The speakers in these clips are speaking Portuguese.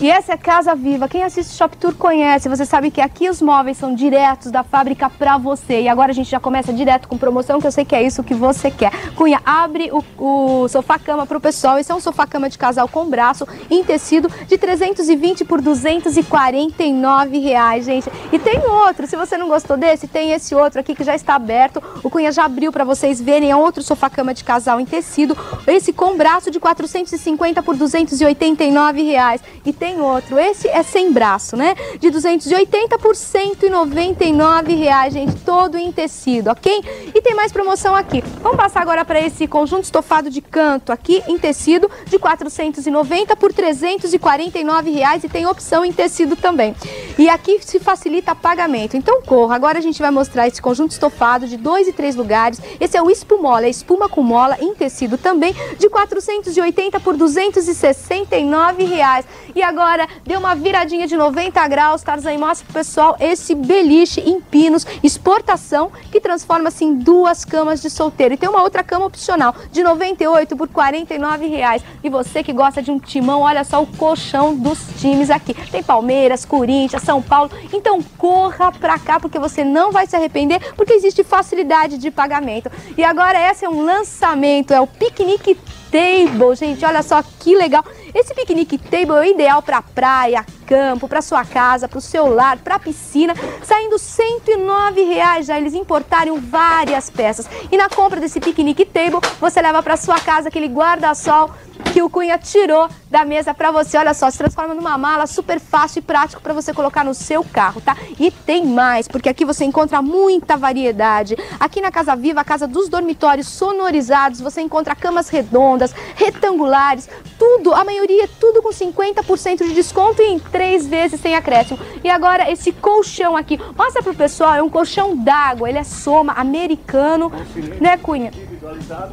E essa é Casa Viva. Quem assiste Shop Tour conhece. Você sabe que aqui os móveis são diretos da fábrica para você. E agora a gente já começa direto com promoção, que eu sei que é isso que você quer. Cunha, abre o, o sofá-cama para o pessoal. Esse é um sofá-cama de casal com braço em tecido de 320 por 249 reais, gente. E tem outro. Se você não gostou desse, tem esse outro aqui que já está aberto. O Cunha já abriu para vocês verem. É outro sofá-cama de casal em tecido. Esse com braço de 450 por 289 reais. E tem outro. Esse é sem braço, né? De 280 por 199 reais, gente, todo em tecido, ok? E tem mais promoção aqui. Vamos passar agora para esse conjunto estofado de canto aqui em tecido de 490 por 349 reais e tem opção em tecido também. E aqui se facilita pagamento. Então corra. Agora a gente vai mostrar esse conjunto estofado de dois e três lugares. Esse é o espumola, é espuma com mola em tecido também de 480 por 269 reais. E agora agora deu uma viradinha de 90 graus. Tarzan, mostra pro pessoal esse beliche em pinos, exportação, que transforma-se em duas camas de solteiro. E tem uma outra cama opcional, de 98 por 49 reais. E você que gosta de um timão, olha só o colchão dos times aqui. Tem Palmeiras, Corinthians, São Paulo. Então corra pra cá, porque você não vai se arrepender, porque existe facilidade de pagamento. E agora esse é um lançamento, é o Piquenique Table, gente, olha só que legal. Esse piquenique table é ideal para praia, campo, para sua casa, para o seu lar, para piscina, saindo 109 reais já eles importaram várias peças. E na compra desse piquenique table, você leva para sua casa aquele guarda-sol que o Cunha tirou da mesa para você. Olha só, se transforma numa mala super fácil e prático para você colocar no seu carro, tá? E tem mais, porque aqui você encontra muita variedade. Aqui na Casa Viva, a casa dos dormitórios sonorizados, você encontra camas redondas, retangulares, tudo, a maioria tudo com 50% de desconto e em três vezes sem acréscimo. E agora esse colchão aqui, mostra pro pessoal, é um colchão d'água, ele é soma americano, né Cunha?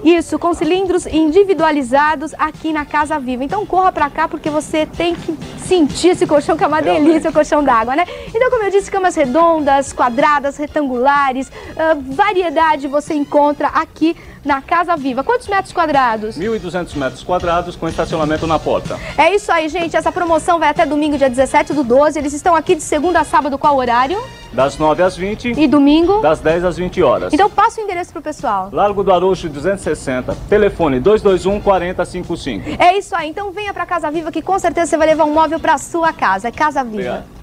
Isso, com cilindros individualizados aqui na Casa Viva. Então corra pra cá porque você tem que sentir esse colchão que é uma delícia, o colchão d'água, né? Então, como eu disse, camas redondas, quadradas, retangulares, uh, variedade você encontra aqui na Casa Viva. Quantos metros quadrados? 1.200 metros quadrados com estacionamento na porta. É isso aí, gente. Essa promoção vai até domingo, dia 17 do 12. Eles estão aqui de segunda a sábado, qual horário? Das 9 às 20. E domingo? Das 10 às 20 horas. Então passa o endereço pro pessoal. Largo do Arocho 260, telefone 221 4055. É isso aí. Então venha pra Casa Viva que com certeza você vai levar um móvel pra sua casa. É Casa Viva. Obrigado.